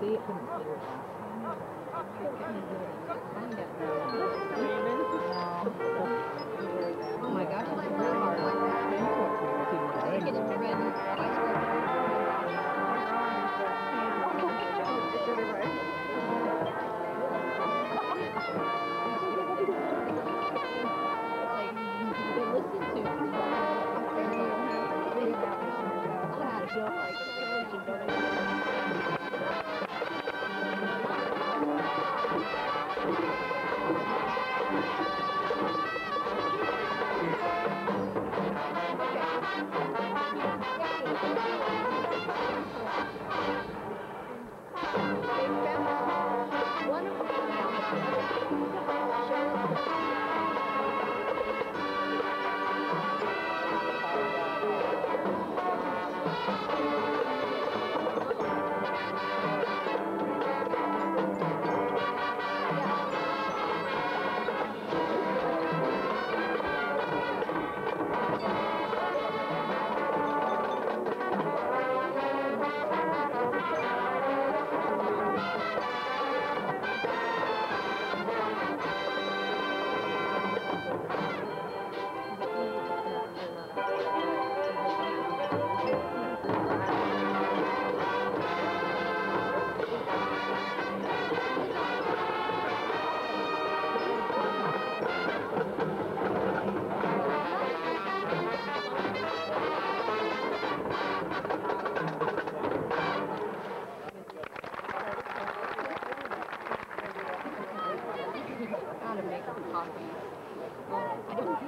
See it from the how to make a coffee. Um, I didn't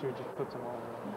So just puts them all in.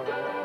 回来了。